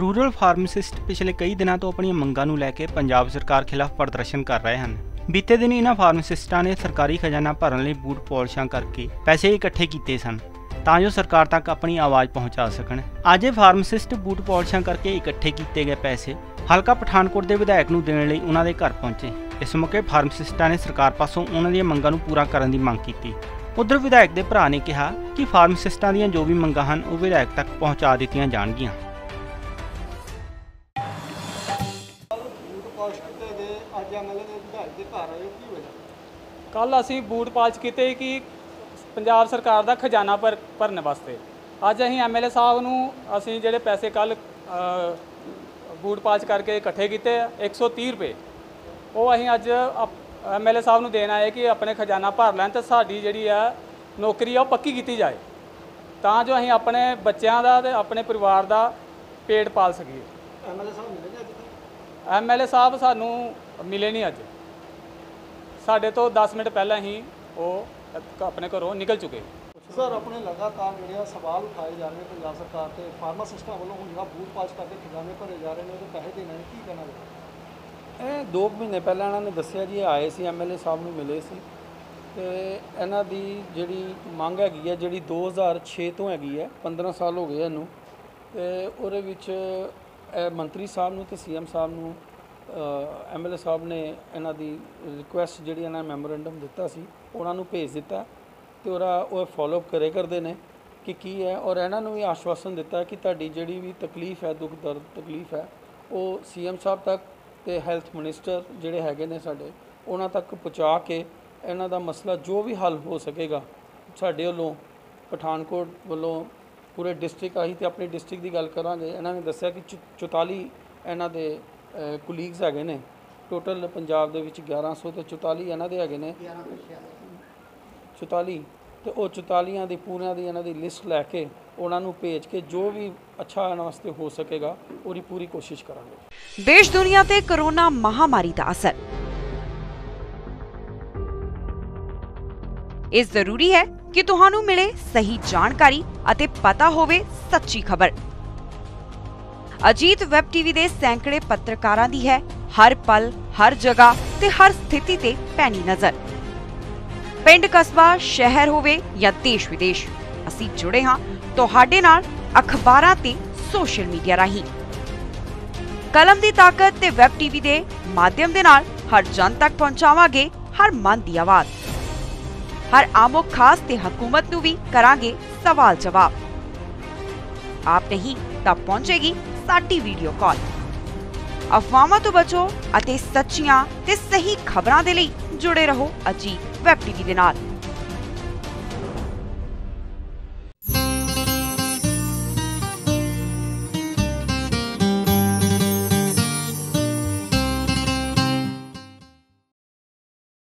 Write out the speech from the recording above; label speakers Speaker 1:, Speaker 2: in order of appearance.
Speaker 1: Rural pharmacist ਪਿਛਲੇ ਕਈ ਦਿਨਾਂ ਤੋਂ ਆਪਣੀਆਂ ਮੰਗਾਂ ਨੂੰ ਲੈ ਕੇ ਪੰਜਾਬ ਸਰਕਾਰ ਖਿਲਾਫ ਪ੍ਰਦਰਸ਼ਨ ਕਰ ਰਹੇ ਹਨ। ਬੀਤੇ ਦਿਨ ਇਹਨਾਂ ਫਾਰਮਾਸਿਸਟਾਂ ਨੇ ਸਰਕਾਰੀ ਖਜ਼ਾਨਾ ਭਰਨ ਲਈ ਬੂਟ ਪੋਲਿਸ਼ਾਂ ਕਰਕੇ ਪੈਸੇ ਇਕੱਠੇ ਕੀਤੇ ਸਨ, ਤਾਂ ਜੋ ਸਰਕਾਰ ਤੱਕ ਆਪਣੀ ਆਵਾਜ਼ ਪਹੁੰਚਾ ਸਕਣ। ਅੱਜ ਇਹ ਫਾਰਮਾਸਿਸਟ ਬੂਟ ਪੋਲਿਸ਼ਾਂ ਕਰਕੇ ਇਕੱਠੇ ਕੀਤੇ ਗਏ ਪੈਸੇ ਹਲਕਾ ਪਠਾਨਕੋਟ ਦੇ ਵਿਧਾਇਕ ਨੂੰ ਦੇਣ ਲਈ ਉਹਨਾਂ ਦੇ ਘਰ ਪਹੁੰਚੇ। ਇਸ ਮੌਕੇ ਫਾਰਮਾਸਿਸਟਾਂ ਨੇ ਸਰਕਾਰ ਪਾਸੋਂ ਉਹਨਾਂ ਦੀਆਂ ਮੰਗਾਂ ਨੂੰ ਪੂਰਾ ਕਰਨ ਦੀ ਮੰਗ ਕੀਤੀ। ਉਧਰ ਵਿਧਾਇਕ ਦੇ ਭਰਾ ਨੇ ਕਿਹਾ ਕਿ ਫਾਰਮਾਸਿਸਟਾਂ ਦੀਆਂ ਜੋ ਵੀ ਮੰਗਾਂ ਹਨ ਉਹ ਵਿਧਾਇਕ ਤੱਕ ਪਹੁੰਚਾ ਦਿੱਤੀਆਂ ਜਾਣਗੀਆਂ।
Speaker 2: ਘਰ ਆਏ ਹੋ, ਕੀ ਹੋਇਆ?
Speaker 3: ਕੱਲ ਅਸੀਂ ਬੂਟ ਪਾਲਿਸ਼ ਕੀਤੇ ਕਿ ਪੰਜਾਬ ਸਰਕਾਰ ਦਾ ਖਜ਼ਾਨਾ ਭਰ ਭਰਨ ਵਾਸਤੇ। ਅੱਜ ਅਸੀਂ ਐਮਐਲਏ ਸਾਹਿਬ ਨੂੰ ਅਸੀਂ ਜਿਹੜੇ ਪੈਸੇ ਕੱਲ ਬੂਟ ਪਾਲਿਸ਼ ਕਰਕੇ ਇਕੱਠੇ ਕੀਤੇ ਆ 130 ਰੁਪਏ। ਉਹ ਅਸੀਂ ਅੱਜ ਐਮਐਲਏ ਸਾਹਿਬ ਨੂੰ ਦੇਣ ਆਏ ਕਿ ਆਪਣੇ ਖਜ਼ਾਨਾ ਭਰ ਲੈਣ ਤੇ ਸਾਡੀ ਜਿਹੜੀ ਆ ਨੌਕਰੀ ਆ ਉਹ ਪੱਕੀ ਕੀਤੀ ਜਾਏ। ਤਾਂ ਜੋ ਅਸੀਂ ਆਪਣੇ ਬੱਚਿਆਂ ਦਾ ਤੇ ਆਪਣੇ ਪਰਿਵਾਰ ਦਾ ਪੇਟ ਪਾਲ ਸਕੀਏ।
Speaker 2: ਐਮਐਲਏ ਸਾਹਿਬ ਮਿਲੇ ਅੱਜ
Speaker 3: ਐਮਐਲਏ ਸਾਹਿਬ ਸਾਨੂੰ ਮਿਲੇ ਨਹੀਂ ਅੱਜ। ਸਾਡੇ ਤੋਂ 10 ਮਿੰਟ ਪਹਿਲਾਂ ਹੀ ਉਹ ਆਪਣੇ ਘਰੋਂ ਨਿਕਲ ਚੁੱਕੇ।
Speaker 2: ਸਰ ਆਪਣੇ ਲਗਾਤਾਰ ਜਿਹੜੇ ਆ ਸਵਾਲ ਉਠਾਏ ਜਾ ਰਹੇ ਨੇ ਪੰਜਾਬ ਸਰਕਾਰ ਤੇ ਫਾਰਮਾਸਿਸਟਾਂ ਵੱਲੋਂ ਹੁਣ ਜਿਹੜਾ ਬੂਟ ਪਾਲਿਸ਼ ਕਰਕੇ ਖਜ਼ਾਨੇ ਭਰੇ ਜਾ ਰਹੇ ਨੇ ਉਹਦੇ ਪੈਸੇ ਦੇਣੇ ਨੇ ਕੀ ਕਹਿਣਾ
Speaker 4: ਇਹ 2 ਮਹੀਨੇ ਪਹਿਲਾਂ ਇਹਨਾਂ ਨੇ ਦੱਸਿਆ ਜੀ ਇਹ ਆਏ ਸੀ ਐਮਐਲਏ ਸਾਹਿਬ ਨੂੰ ਮਿਲੇ ਸੀ। ਤੇ ਇਹਨਾਂ ਦੀ ਜਿਹੜੀ ਮੰਗ ਹੈਗੀ ਹੈ ਜਿਹੜੀ 2006 ਤੋਂ ਹੈਗੀ ਹੈ 15 ਸਾਲ ਹੋ ਗਏ ਇਹਨੂੰ। ਤੇ ਉਹਦੇ ਵਿੱਚ ਇਹ ਮੰਤਰੀ ਸਾਹਿਬ ਨੂੰ ਤੇ ਸੀਐਮ ਸਾਹਿਬ ਨੂੰ ਐਮਐਲਏ ਸਾਹਿਬ ਨੇ ਇਹਨਾਂ ਦੀ ਰਿਕੁਐਸਟ ਜਿਹੜੀ ਇਹਨਾਂ ਮੈਮੋਰੈਂਡਮ ਦਿੱਤਾ ਸੀ, ਉਹਨਾਂ ਨੂੰ ਭੇਜ ਦਿੱਤਾ ਤੇ ਉਹਦਾ ਉਹ ਫਾਲੋ ਅਪ ਕਰੇ ਕਰਦੇ ਨੇ ਕਿ ਕੀ ਹੈ ਔਰ ਇਹਨਾਂ ਨੂੰ ਵੀ ਆਸ਼ਵਾਸਨ ਦਿੱਤਾ ਕਿ ਤੁਹਾਡੀ ਜਿਹੜੀ ਵੀ ਤਕਲੀਫ ਹੈ, ਦੁੱਖ ਦਰਦ ਤਕਲੀਫ ਹੈ, ਉਹ ਸੀਐਮ ਸਾਹਿਬ ਤੱਕ ਤੇ ਹੈਲਥ ਮਿਨਿਸਟਰ ਜਿਹੜੇ ਹੈਗੇ ਨੇ ਸਾਡੇ, ਉਹਨਾਂ ਤੱਕ ਪਹੁੰਚਾ ਕੇ ਇਹਨਾਂ ਦਾ ਮਸਲਾ ਜੋ ਵੀ ਹੱਲ ਹੋ ਸਕੇਗਾ, ਸਾਡੇ ਵੱਲੋਂ ਪਠਾਨਕੋਟ ਵੱਲੋਂ ਪੂਰੇ ਡਿਸਟ੍ਰਿਕਟ ਆਹੀ ਤੇ ਆਪਣੀ ਡਿਸਟ੍ਰਿਕਟ ਦੀ ਗੱਲ ਕਰਾਂਗੇ, ਇਹਨਾਂ ਨੇ ਦੱਸਿਆ ਕਿ ਚੁ- 44 ਇਹਨਾਂ ਦੇ ਕੁਲੀਗਸ ਹੈਗੇ ਨੇ। ਟੋਟਲ ਪੰਜਾਬ ਦੇ ਵਿੱਚ 1100 ਤੇ 44 ਇਹਨਾਂ ਦੇ ਹੈਗੇ ਨੇ। 44 ਤੇ ਉਹ 44 ਦੀ, ਪੂਰਿਆਂ ਦੀ ਇਹਨਾਂ ਦੀ ਲਿਸਟ ਲੈ ਕੇ ਉਹਨਾਂ ਨੂੰ ਭੇਜ ਕੇ ਜੋ ਵੀ ਅੱਛਾ ਇਹਨਾਂ ਵਾਸਤੇ ਹੋ ਸਕੇਗਾ, ਉਹਦੀ ਪੂਰੀ ਕੋਸ਼ਿਸ਼ ਕਰਾਂਗੇ।
Speaker 5: ਦੇਸ਼ ਦੁਨੀਆ ਤੇ ਕਰੋਨਾ ਮਹਾਮਾਰੀ ਦਾ ਅਸਰ। ਇਹ ਜ਼ਰੂਰੀ ਹੈ ਕਿ ਤੁਹਾਨੂੰ ਮਿਲੇ ਸਹੀ ਜਾਣਕਾਰੀ ਅਤੇ ਪਤਾ ਹੋਵੇ ਸੱਚੀ ਖਬਰ। ਅਜੀਤ ਵੈਬ ਟੀਵੀ ਦੇ ਸੈਂਕੜੇ ਪੱਤਰਕਾਰਾਂ ਦੀ ਹੈ। ਹਰ ਪਲ, ਹਰ ਜਗ੍ਹਾ ਤੇ ਹਰ ਸਥਿਤੀ ਤੇ ਪੈਣੀ ਨਜ਼ਰ। ਪਿੰਡ ਕਸਬਾ, ਸ਼ਹਿਰ ਹੋਵੇ ਜਾਂ ਦੇਸ਼ ਵਿਦੇਸ਼, ਅਸੀਂ ਜੁੜੇ ਹਾਂ ਤੁਹਾਡੇ ਨਾਲ ਅਖਬਾਰਾਂ ਤੇ ਸੋਸ਼ਲ ਮੀਡੀਆ ਰਾਹੀਂ। ਕਲਮ ਦੀ ਤਾਕਤ ਤੇ ਵੈਬ ਟੀਵੀ ਦੇ ਮਾਧਿਅਮ ਦੇ ਨਾਲ ਹਰ ਜਨ ਤੱਕ ਪਹੁੰਚਾਵਾਂਗੇ ਹਰ ਮਨ ਦੀ ਆਵਾਜ਼। ਹਰ ਆਮੋ ਖਾਸ ਤੇ ਹਕੂਮਤ ਨੂੰ ਵੀ ਕਰਾਂਗੇ ਸਵਾਲ ਜਵਾਬ ਆਪ ਨਹੀਂ ਤਾਂ ਪਹੁੰਚੇਗੀ ਸਾਡੀ ਵੀਡੀਓ ਕਾਲ ਅਫਵਾਹਾਂ ਤੋਂ ਬਚੋ ਅਤੇ ਸੱਚੀਆਂ ਤੇ ਸਹੀ ਖਬਰਾਂ ਦੇ ਲਈ ਜੁੜੇ ਰਹੋ ਅਜੀਤ ਵੈਬ ਟੀਵੀ ਦੇ ਨਾਲ।